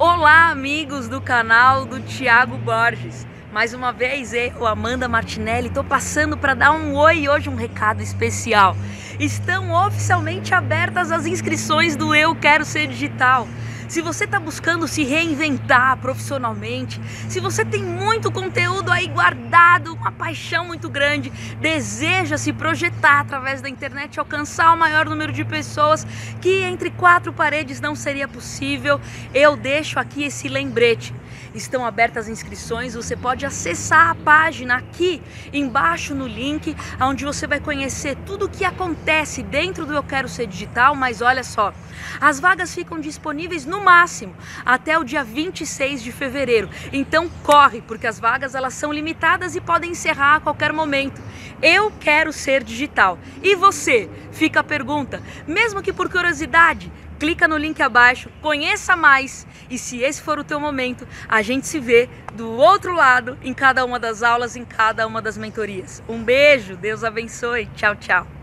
Olá, amigos do canal do Tiago Borges. Mais uma vez eu, Amanda Martinelli, tô passando para dar um oi hoje um recado especial. Estão oficialmente abertas as inscrições do Eu Quero Ser Digital. Se você está buscando se reinventar profissionalmente, se você tem muito conteúdo aí guardado, uma paixão muito grande, deseja se projetar através da internet alcançar o maior número de pessoas que entre quatro paredes não seria possível, eu deixo aqui esse lembrete. Estão abertas as inscrições, você pode acessar a página aqui embaixo no link, onde você vai conhecer tudo o que acontece dentro do Eu Quero Ser Digital, mas olha só, as vagas ficam disponíveis no máximo até o dia 26 de fevereiro. Então corre, porque as vagas elas são limitadas e podem encerrar a qualquer momento. Eu quero ser digital. E você? Fica a pergunta, mesmo que por curiosidade, clica no link abaixo, conheça mais e se esse for o teu momento, a gente se vê do outro lado em cada uma das aulas, em cada uma das mentorias. Um beijo, Deus abençoe. Tchau, tchau.